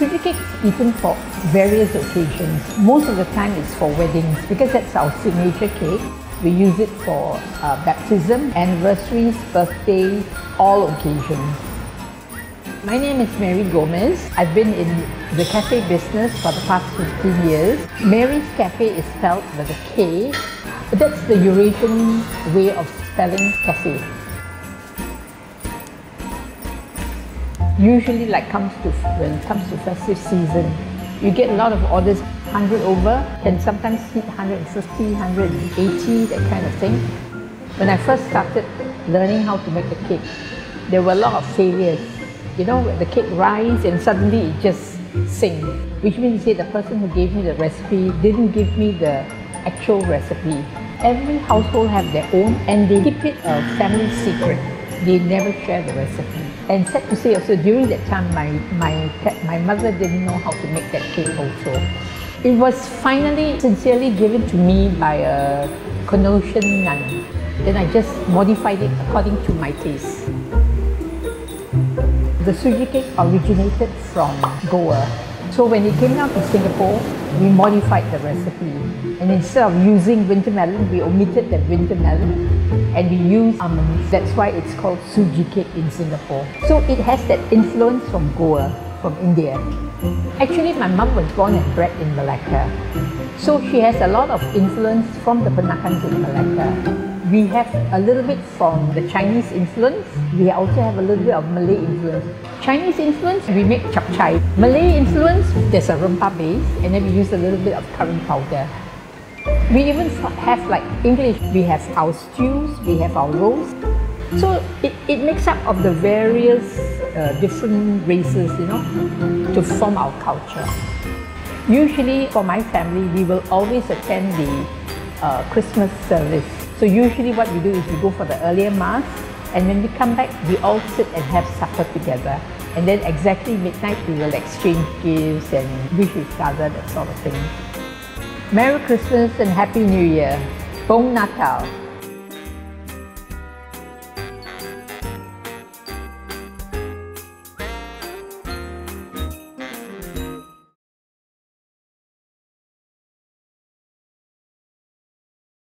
Sugee cake eaten for various occasions. Most of the time it's for weddings because that's our signature cake. We use it for uh, baptism, anniversaries, birthdays, all occasions. My name is Mary Gomes. I've been in the cafe business for the past 15 years. Mary's Kafe is spelled with a K. That's the Eurasian way of spelling cafe. Usually like comes to when it comes to festive season, you get a lot of orders, 100 over, and sometimes hit 150, 180, that kind of thing. When I first started learning how to make the cake, there were a lot of failures you know, the cake rise and suddenly it just sinks, which means that the person who gave me the recipe didn't give me the actual recipe. Every household have their own and they keep it a family secret. They never share the recipe. And sad to say also, during that time, my, my, my mother didn't know how to make that cake also. It was finally sincerely given to me by a Canossian nun. Then I just modified it according to my taste. The sugee cake originated from Goa. So when it came down to Singapore, we modified the recipe. And instead of using winter melon, we omitted the winter melon and we used almonds. That's why it's called sugee cake in Singapore. So it has that influence from Goa, from India. Actually, my mom was born and bred in Malacca. So she has a lot of influence from the Peranakans in Malacca. We have a little bit from the Chinese influence. We also have a little bit of Malay influence. Chinese influence, we make chap chye. Malay influence, there's a rempah base, and then we use a little bit of curry powder. We even have like English, we have our stews, we have our rolls. So it, it makes up of the various uh, different races, you know, to form our culture. Usually for my family, we will always attend the uh, Christmas service so usually what we do is we go for the earlier mass and when we come back, we all sit and have supper together. And then exactly midnight, we will exchange gifts and wish each other, that sort of thing. Merry Christmas and Happy New Year. Bom Natal.